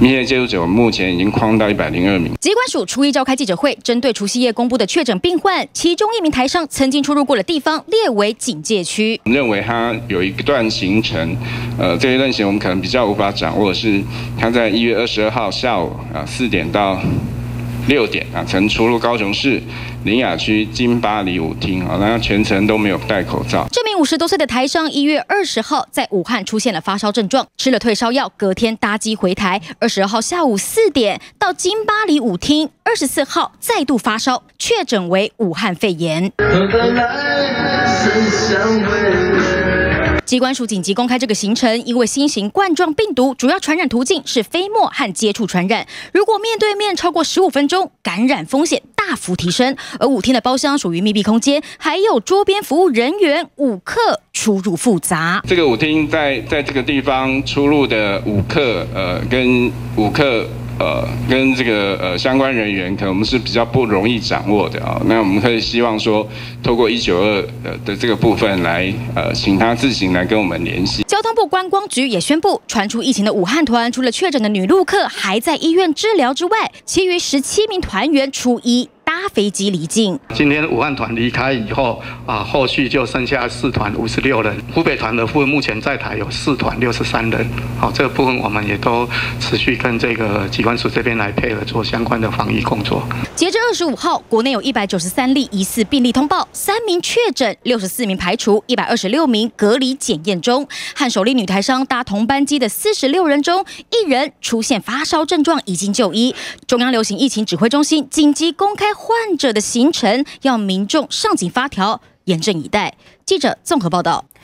密切接触者目前已经框到一百零二名。机关署初一召开记者会，针对除夕夜公布的确诊病患，其中一名台商曾经出入过的地方列为警戒区。认为他有一段行程，呃，这一段行程我们可能比较无法掌握，是他在一月二十二号下午啊四点到。六点啊，曾出入高雄市林雅区金巴黎舞厅啊，那全程都没有戴口罩。这名五十多岁的台商一月二十号在武汉出现了发烧症状，吃了退烧药，隔天搭机回台。二十二号下午四点到金巴黎舞厅，二十四号再度发烧，确诊为武汉肺炎。机关署紧急公开这个行程，因为新型冠状病毒主要传染途径是飞沫和接触传染。如果面对面超过十五分钟，感染风险大幅提升。而舞厅的包厢属于密闭空间，还有桌边服务人员，舞客出入复杂。这个舞厅在在这个地方出入的舞客，呃，跟舞客。呃，跟这个呃相关人员，可能我们是比较不容易掌握的啊。那我们可以希望说，透过一九二呃的这个部分来呃，请他自行来跟我们联系。交通部观光局也宣布，传出疫情的武汉团，除了确诊的女陆客还在医院治疗之外，其余十七名团员初一。搭飞机离境。今天武汉团离开以后啊，后续就剩下四团五十六人。湖北团的部分目前在台有四团六十三人。好，这个部分我们也都持续跟这个机关署这边来配合做相关的防疫工作。截至二十五号，国内有一百九十三例疑似病例通报，三名确诊，六十四名排除，一百二十六名隔离检验中。和首例女台商搭同班机的四十六人中，一人出现发烧症状，已经就医。中央流行疫情指挥中心紧急公开。患者的行程要民众上紧发条，严阵以待。记者综合报道。